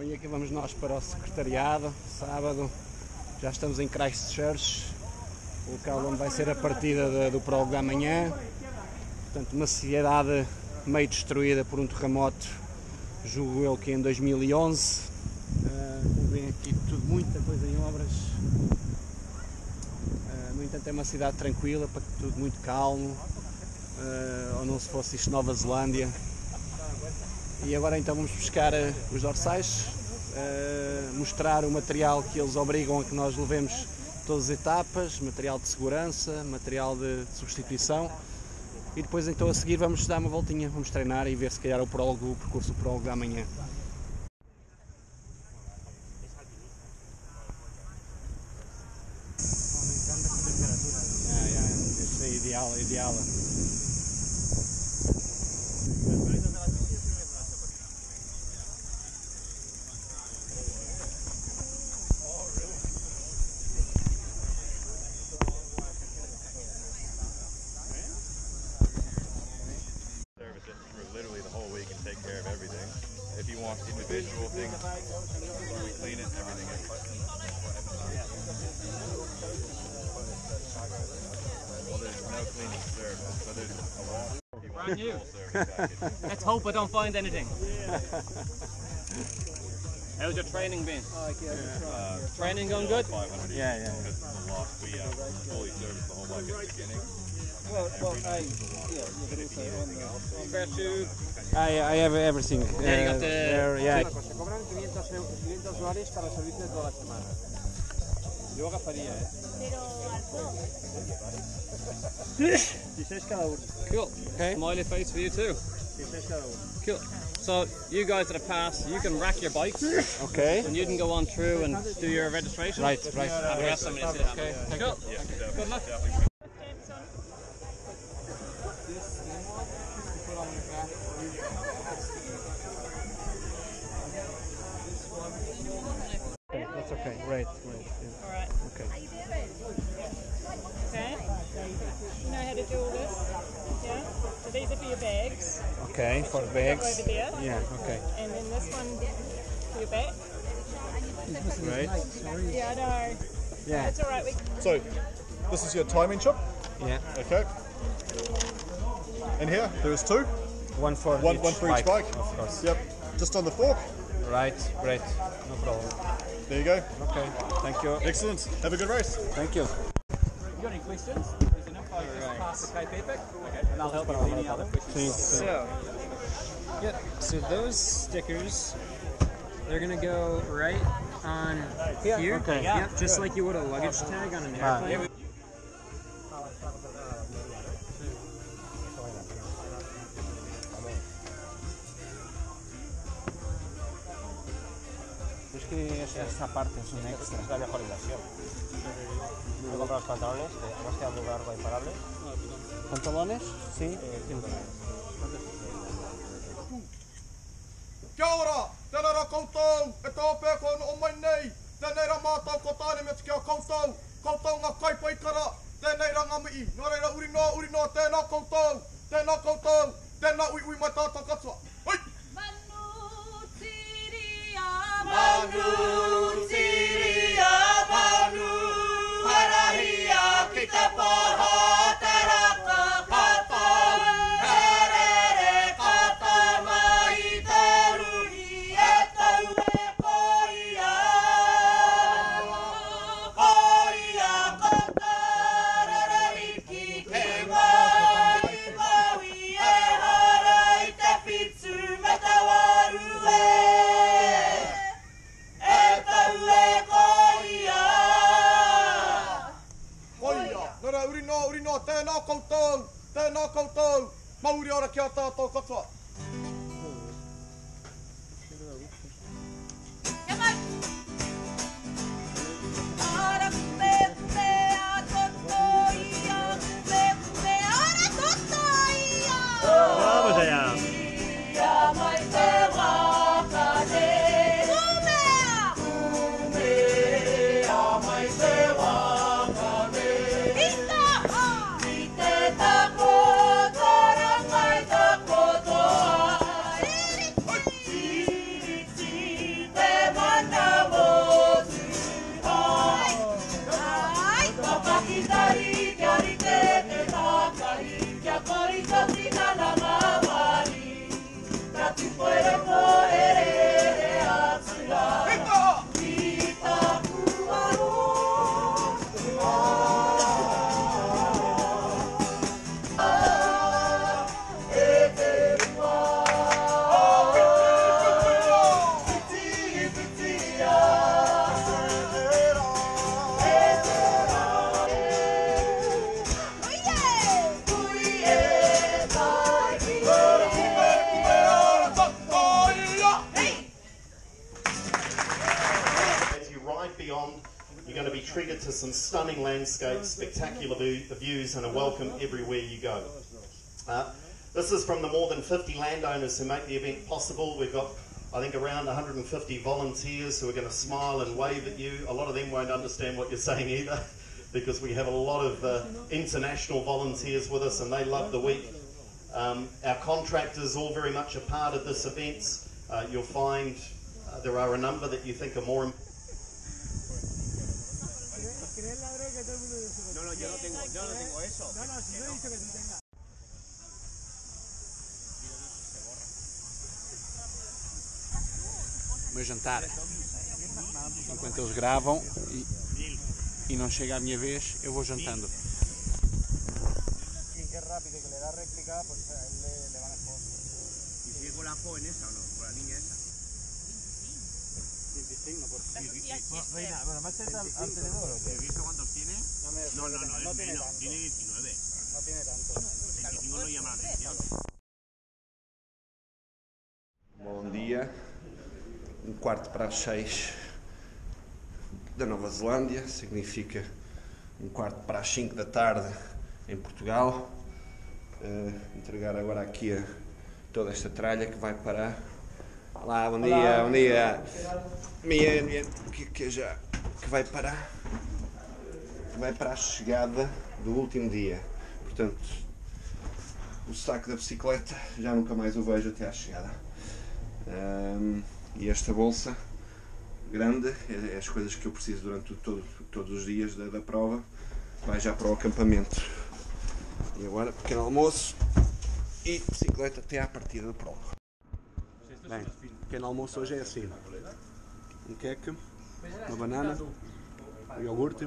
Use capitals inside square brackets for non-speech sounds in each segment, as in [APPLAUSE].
Bom, e aqui vamos nós para o secretariado, sábado. Já estamos em Christchurch, o local onde vai ser a partida de, do prólogo da manhã. Portanto, uma cidade meio destruída por um terremoto, julgo eu que em 2011. Uh, vem aqui tudo, muita coisa em obras. Uh, no entanto, é uma cidade tranquila, tudo muito calmo. Uh, ou não se fosse isto Nova Zelândia. E agora então vamos buscar uh, os dorsais, uh, mostrar o material que eles obrigam a que nós levemos todas as etapas, material de segurança, material de substituição e depois então a seguir vamos dar uma voltinha, vamos treinar e ver se calhar o prólogo, o percurso do prólogo da manhã. Yeah, este é ideal, é ideal. Brand new. Let's hope I don't find anything. How's your training been? Uh, training going good? Yeah, yeah. We uh, fully serviced the whole bike at the beginning. Well, well, I, yeah, you also on the, Spare tube. I, I have everything. Yeah, you got the- there, yeah. Yo agafaría, ¿eh? Pero al poco. 16 cada uno. Cool. Okay. Smiley face for you too. 16 cada uno. Cool. So you guys that have passed, you can rack your bikes Okay. and you can go on through and do your registration. Right, right. Have the rest of them sit Okay, thank Cool. Yeah, Good luck. That's okay. Right, right. yeah. All right. Okay. How you doing? Okay. You know how to do all this? Yeah. So these are for your bags. Okay, for Over bags. there. Yeah, okay. And then this one for your back. Right. Yeah, I know. Yeah, It's all right. We So, this is your timing chip. yeah. Okay. And here, there's two. One for One, each one for each bike. Of course. Yep. Just on the fork. Right, great. No problem. There you go. Okay, thank you. Excellent. Have a good race. Thank you. You got any questions? There's enough I just pass the Cape Epic. Okay. And I'll help you with any other questions. Sim, sim. So, yeah, so those stickers, they're gonna go right on here. Okay. Yep, just like you would a luggage tag on an airplane. Que es- esta parte es un extra. Es la mejor inversión. Yo compro los pantalones, que además quedan muy largo y parables, Pantalones? Sí. eh, 100 dólares. View- views, and a welcome everywhere you go. Uh, this is from the more than 50 landowners who make the event possible. We've got, I think, around 150 volunteers who are going to smile and wave at you. A lot of them won't understand what you're saying either, [LAUGHS] because we have a lot of uh, international volunteers with us and they love the week. Um, our contractors all very much a part of this event. Uh, you'll find uh, there are a number that you think are more important. No, no, yo no tengo, yo no tengo eso. o meu jantar. Enquanto eles gravam e, e não chega a minha vez, eu vou jantando. Y qué rápido que le da réplica, pues a él le, le va mejor. ¿Y sigue con la joven esa o no? Con la niña esa. 25, por Reina, bueno, ¿más al, al tenedor o qué? ¿He visto cuántos tiene? No, no, no, no tiene, tanto. tiene 19. No tiene tanto. 25 no llama la atención. Bom dia, um quarto para as seis da Nova Zelândia, significa um quarto para as cinco da tarde em Portugal. Eh, entregar agora aqui a, toda esta tralha que vai para. Olá, bom dia, bom dia. Minha, minha, que, que já que vai para vai para a chegada do último dia. Portanto, o saco da bicicleta já nunca mais o vejo até à chegada. Ahm, e esta bolsa grande é, é as coisas que eu preciso durante todo- todos os dias da, da prova. Vai já para o acampamento. E agora, pequeno almoço e bicicleta até à partida da prova. Bem, pequeno almoço hoje é assim: um queque, uma banana, um iogurte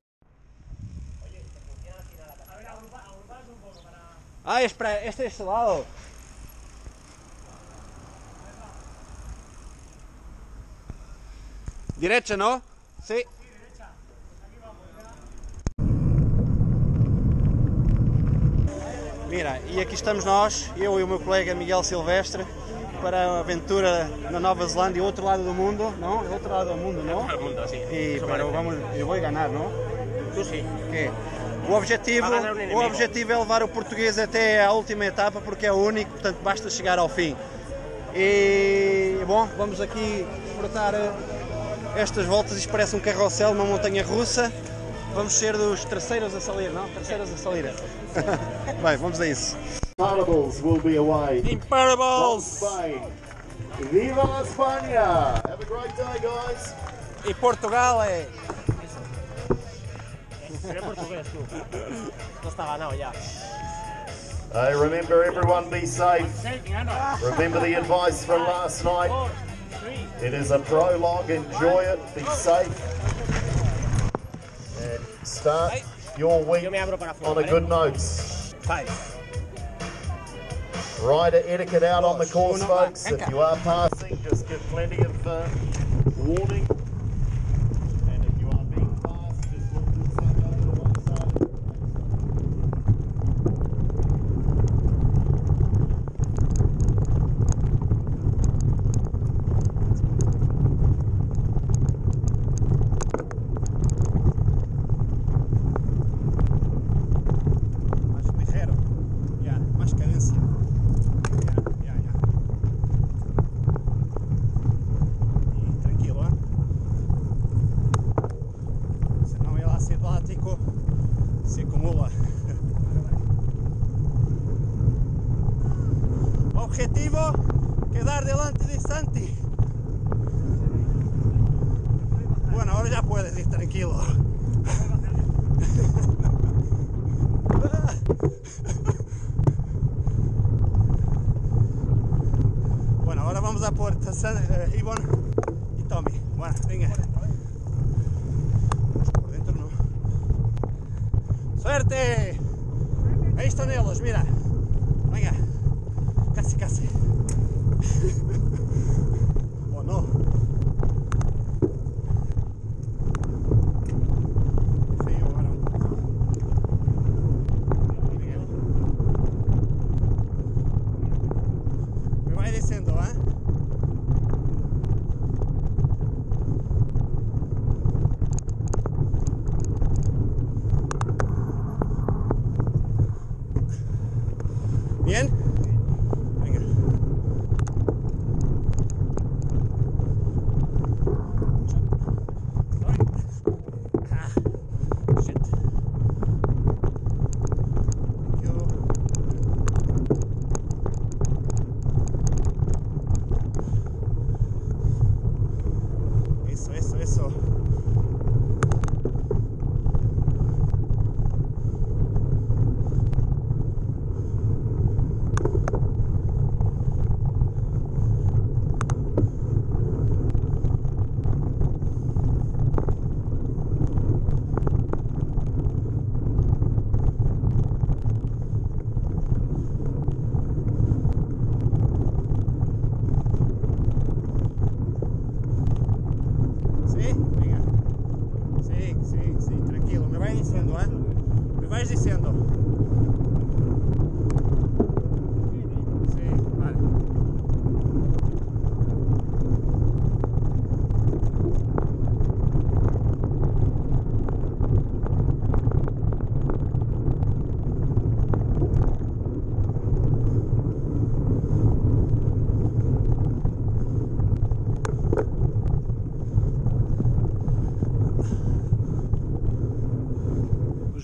Ah, es para este es este lado. Derecha, ¿no? Sí. Mira, e aqui estamos nós, eu e o meu colega Miguel Silvestre, para a aventura na Nova Zelândia, outro lado do mundo, não? É outro lado do mundo, não? El mundo, sí. E Eso pero parece. vamos, eu vou ganhar, não? Sí. Que o objetivo, o objetivo é levar o português até à última etapa porque é o único, portanto basta chegar ao fim. E bom, vamos aqui desfrutar eh, estas voltas, isto parece um carrossel, uma montanha russa. Vamos ser dos terceiros a salir, não? Terceiros a salir. [LAUGHS] Bem, vamos a isso. Imparables will be away. Imparables! Viva la España! Have a great day, guys. E Portugal é. Eres portugués tú. Esto está ganado ya. Hey, remember everyone be safe. Remember the advice from last night. It is a prologue, enjoy it, be safe. And start your week Yo me abro para on a good note. Rider etiquette out on the course, folks. If you are passing, just give plenty of uh, warning. da puerta, eh, Ivon y Tommy. Bueno, venga. Por dentro no. ¡Suerte! Ahí están ellos, mira. Venga. Casi, casi. [LAUGHS] o oh, no.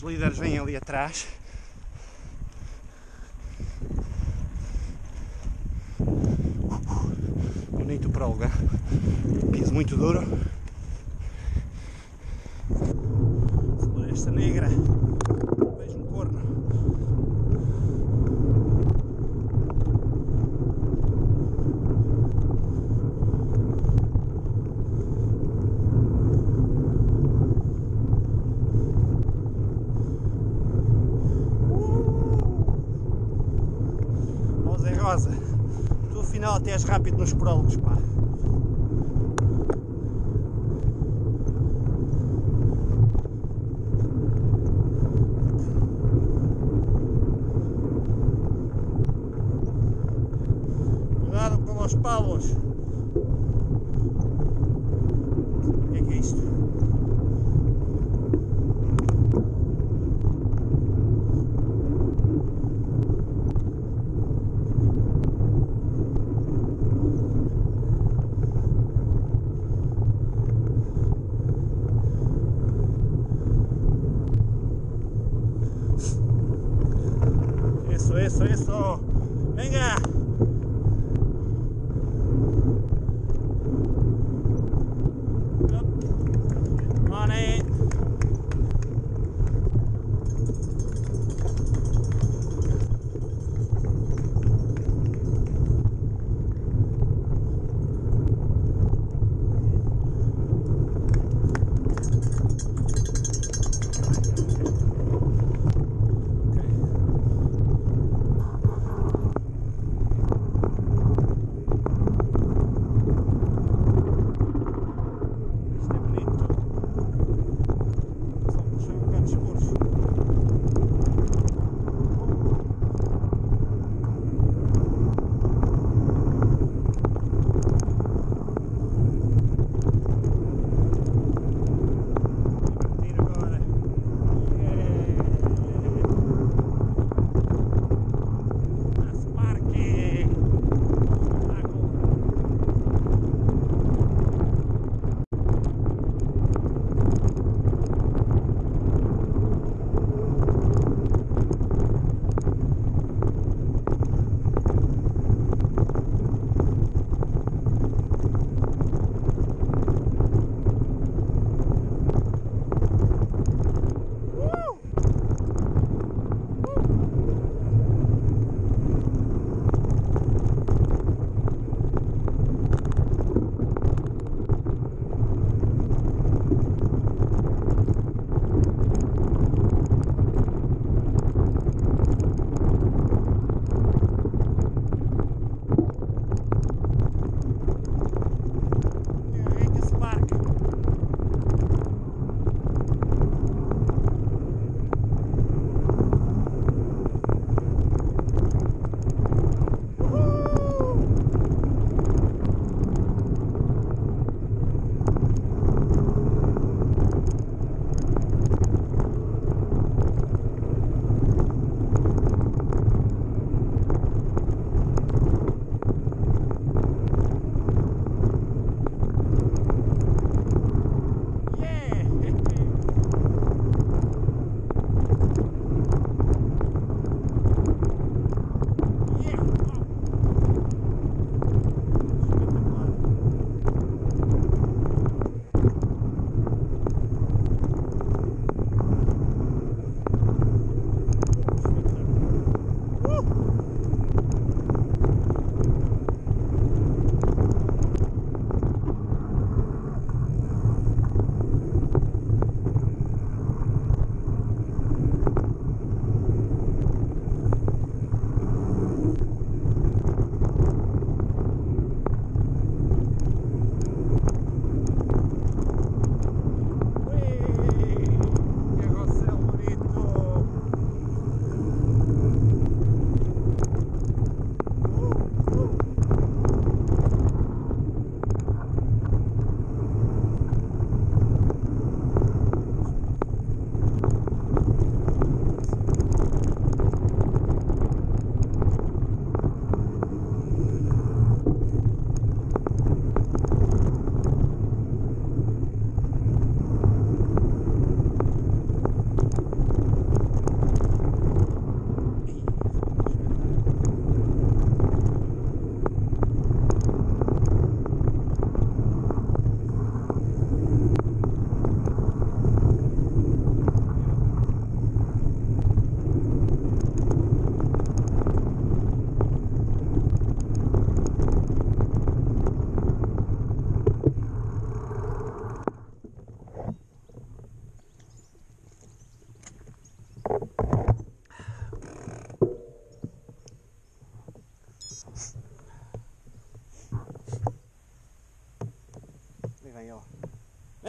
líderes vêm ali atrás. Bonito para o lugar. Piso muito duro. Floresta Negra. rápido nos prólogos, pá.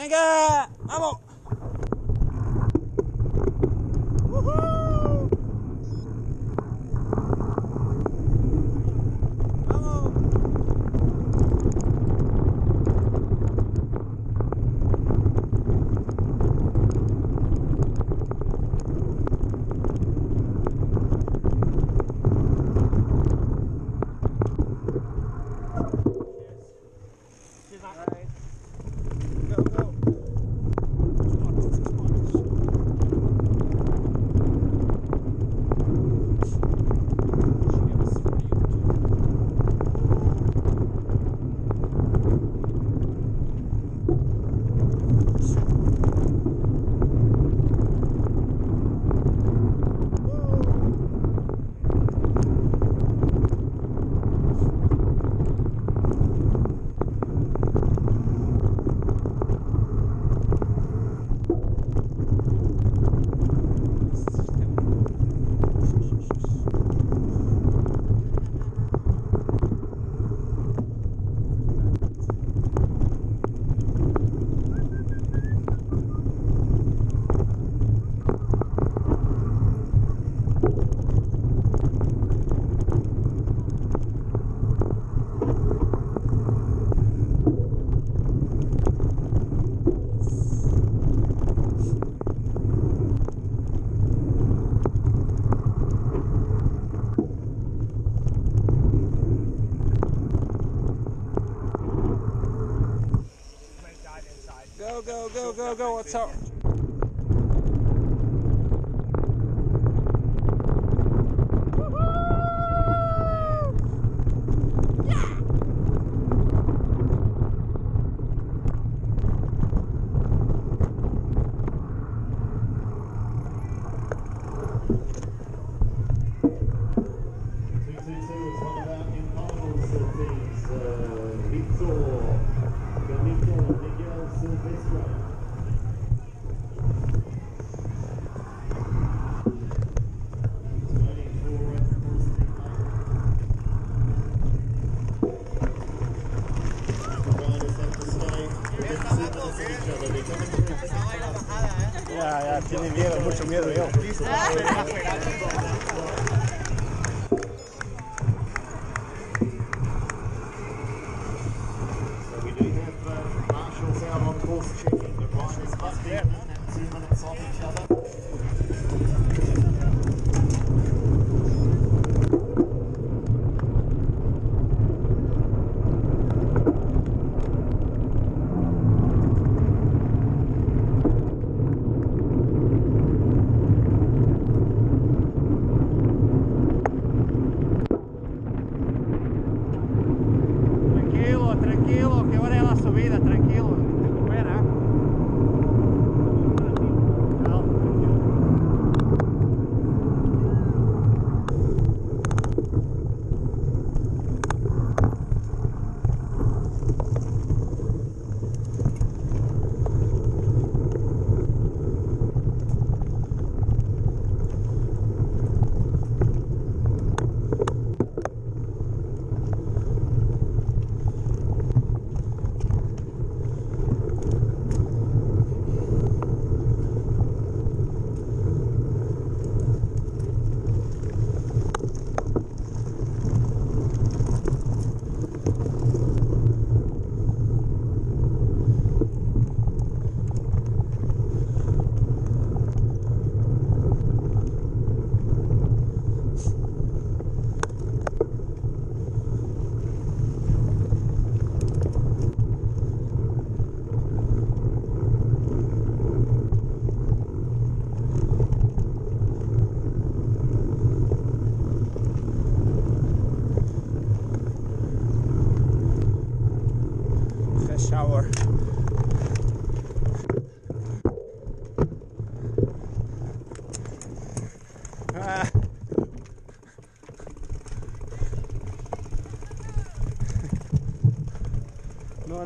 my God. logo. What's up?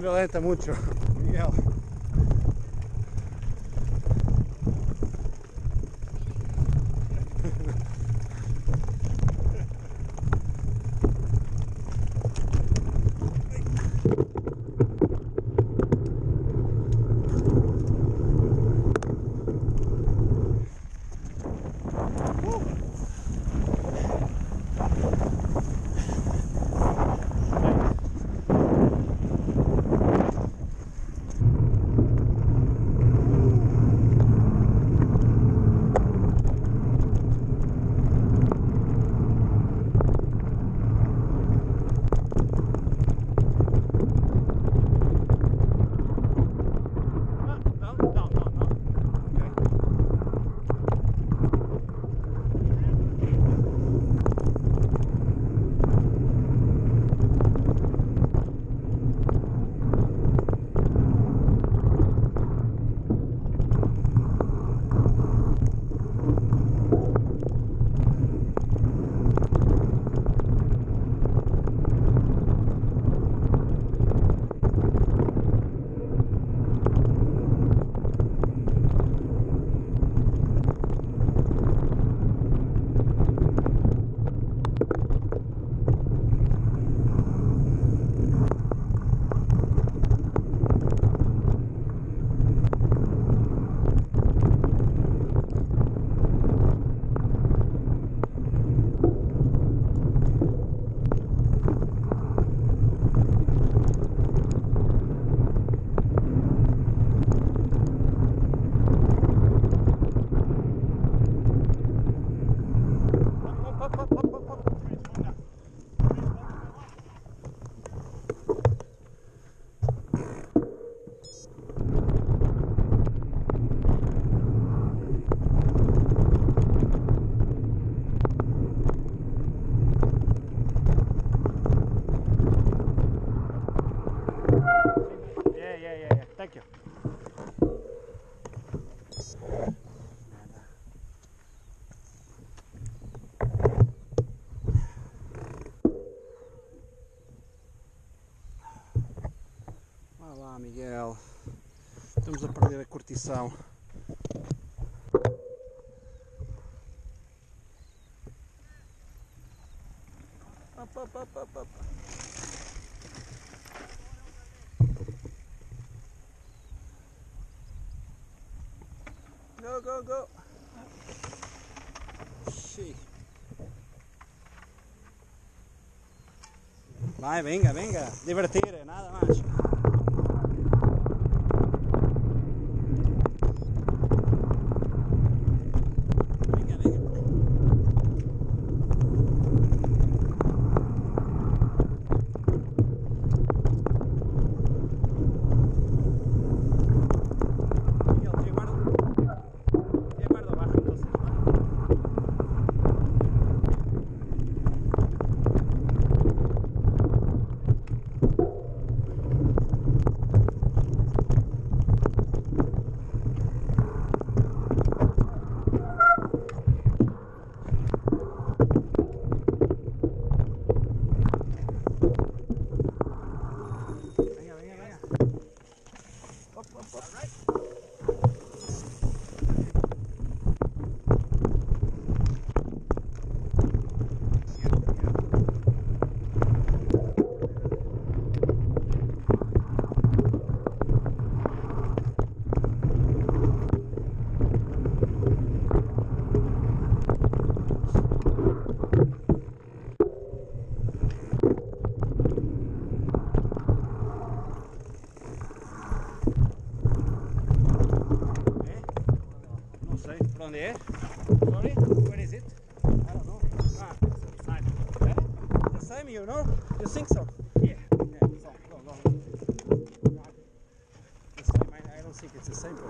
me molesta mucho. curtição. Go, go, go. Vai, venga, venga. Divertir. Sempre.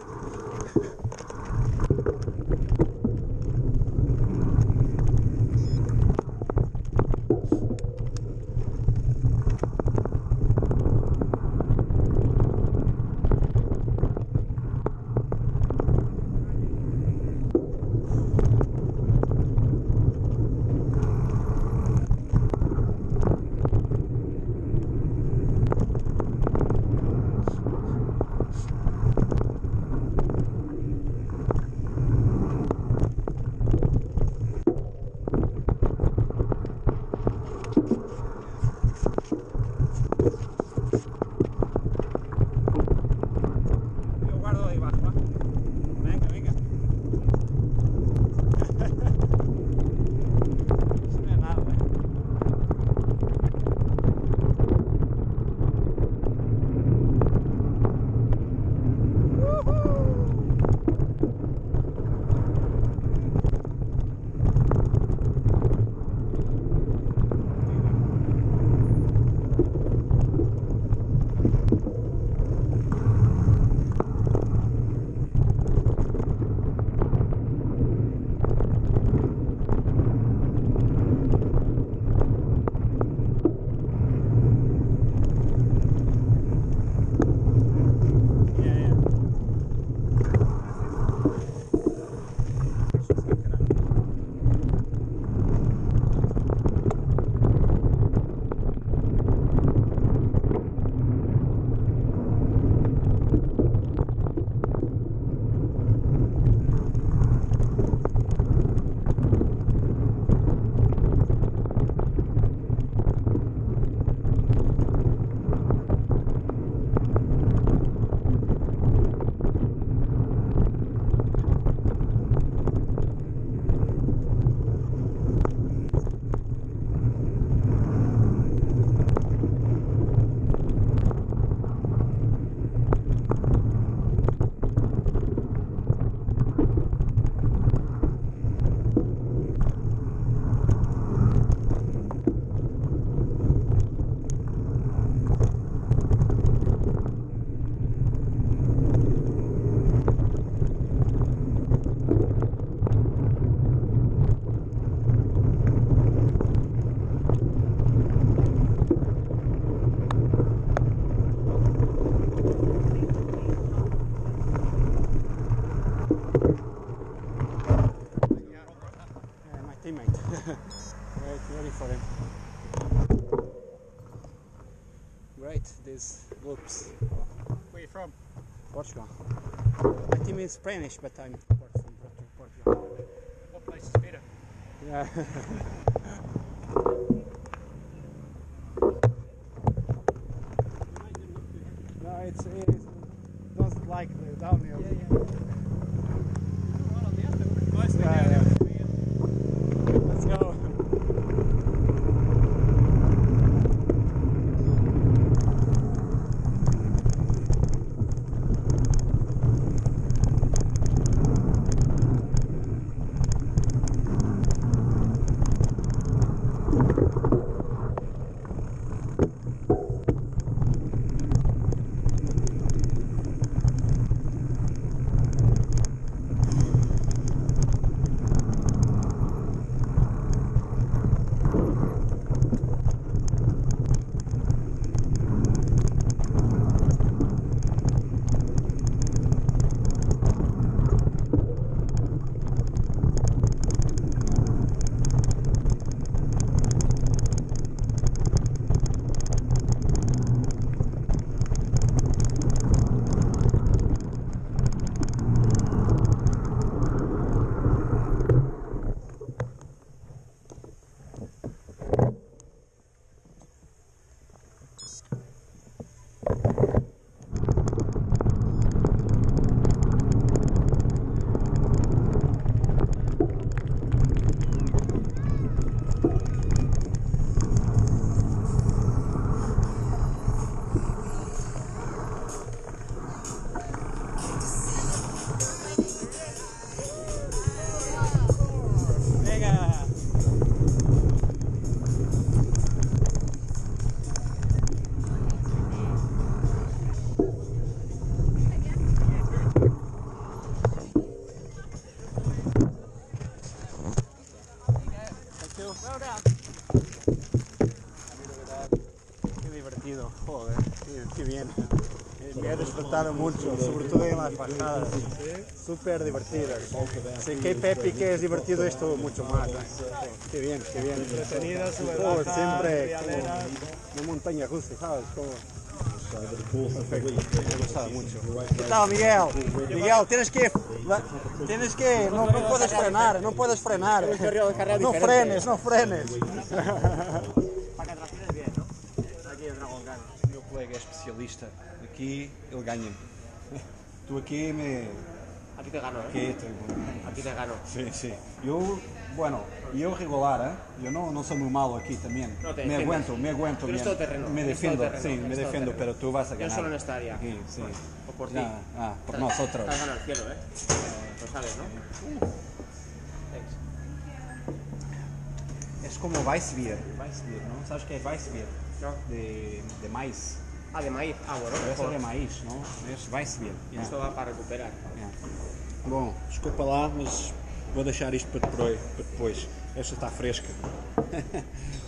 Spanish, but I'm from Portugal. What place is better? Yeah. [LAUGHS] no, it's it is doesn't like the downhill. Yeah, yeah. yeah, yeah. Despertado mucho, sobre todo en las bajadas. Súper divertidas. Si que Pepe que es divertido esto mucho más. ¿eh? Qué bien, qué bien. Entretenidas, siempre, como una montaña rusa, ¿sabes? Como... Perfecto, me ha gustado mucho. ¿Qué tal, Miguel? Miguel, tienes que, tienes que, no, no puedes frenar, no puedes frenar. No frenes, no frenes. Para que bien, ¿no? Aquí el Dragon Gun. Meu colega é especialista aquí engañen. [LAUGHS] Tú aquí me... A ti te gano, ¿eh? Aquí estoy. A ti te gano. Sí, sí. Yo, bueno, yo regular, ¿eh? Yo no, no soy muy malo aquí también. No te me aguanto, me aguanto bien. Terreno, me defiendo, terreno, sí, me defiendo, pero tú vas a ganar. Yo solo en esta área. Aquí, sí. O por ti. Ah, ah, por nosotros. Estás ganando el cielo, ¿eh? Pues Lo sabes, ¿no? Uh. Es como Weissbier, Weissbier, ¿no? ¿Sabes qué es Weissbier? No. De, de maíz. Ah, de maíz. Ah, bueno. Pero eso mejor. de maíz, ¿no? Es Weissbier. yeah. Esto va para recuperar. Bom, desculpa lá, mas vou deixar isto. Para depois. Esta está fresca. [LAUGHS]